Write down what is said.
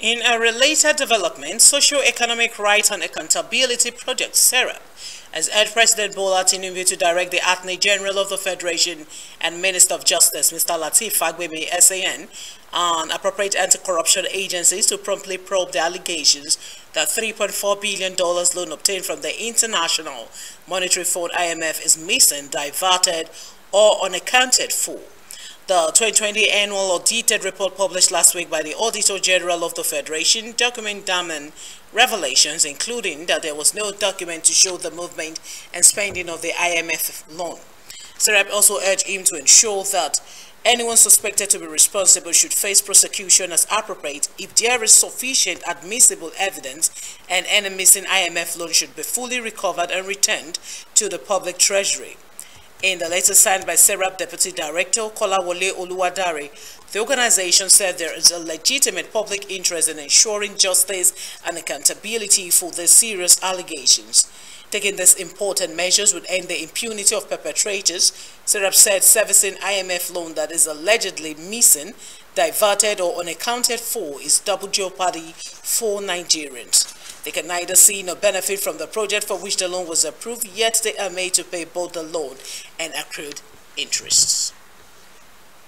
In a related development, Socio-Economic Rights and Accountability Project, SERAP, has urged President Bola Tinubu to direct the Attorney General of the Federation and Minister of Justice, Mr. Lateef Fagbemi, SAN, and appropriate anti-corruption agencies to promptly probe the allegations that $3.4 billion loan obtained from the International Monetary Fund IMF is missing, diverted, or unaccounted for. The 2020 annual audited report published last week by the Auditor General of the Federation document damning revelations, including that there was no document to show the movement and spending of the IMF loan. SERAP also urged him to ensure that anyone suspected to be responsible should face prosecution as appropriate if there is sufficient admissible evidence and any missing IMF loan should be fully recovered and returned to the public treasury. In the letter signed by SERAP Deputy Director Kolawole Oluwadare, the organization said there is a legitimate public interest in ensuring justice and accountability for the serious allegations. Taking these important measures would end the impunity of perpetrators. SERAP said servicing IMF loan that is allegedly missing, diverted or unaccounted for is double jeopardy for Nigerians. They can neither see nor benefit from the project for which the loan was approved, yet they are made to pay both the loan and accrued interests.